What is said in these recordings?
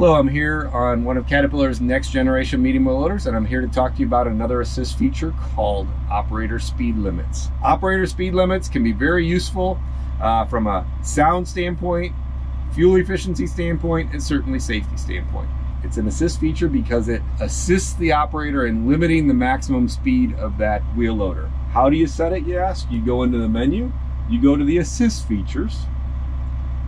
Hello, I'm here on one of Caterpillar's next generation medium wheel loaders, and I'm here to talk to you about another assist feature called operator speed limits. Operator speed limits can be very useful uh, from a sound standpoint, fuel efficiency standpoint, and certainly safety standpoint. It's an assist feature because it assists the operator in limiting the maximum speed of that wheel loader. How do you set it, you ask? You go into the menu, you go to the assist features,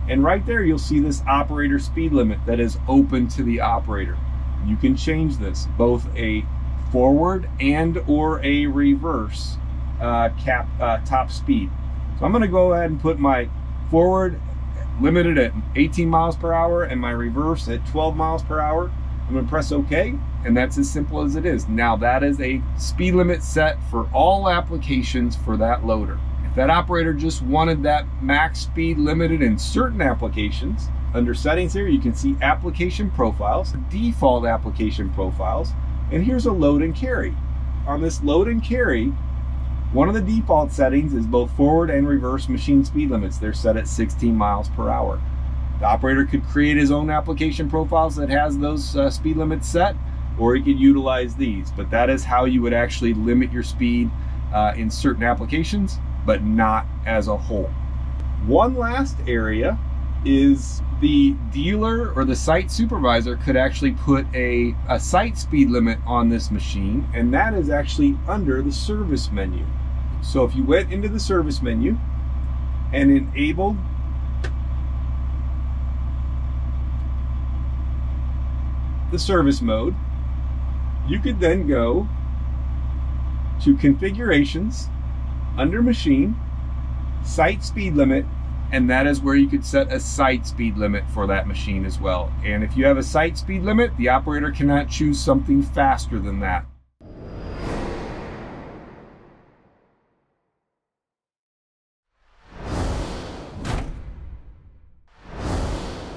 and right there you'll see this operator speed limit that is open to the operator. You can change this, both a forward and or a reverse uh, cap uh, top speed. So I'm gonna go ahead and put my forward limited at 18 miles per hour and my reverse at 12 miles per hour. I'm gonna press OK, and that's as simple as it is. Now that is a speed limit set for all applications for that loader. That operator just wanted that max speed limited in certain applications, under settings here, you can see application profiles, default application profiles, and here's a load and carry. On this load and carry, one of the default settings is both forward and reverse machine speed limits. They're set at 16 miles per hour. The operator could create his own application profiles that has those uh, speed limits set, or he could utilize these. But that is how you would actually limit your speed uh, in certain applications, but not as a whole. One last area is the dealer or the site supervisor could actually put a, a site speed limit on this machine, and that is actually under the service menu. So if you went into the service menu and enabled the service mode, you could then go to configurations under machine, site speed limit, and that is where you could set a site speed limit for that machine as well. And if you have a site speed limit, the operator cannot choose something faster than that.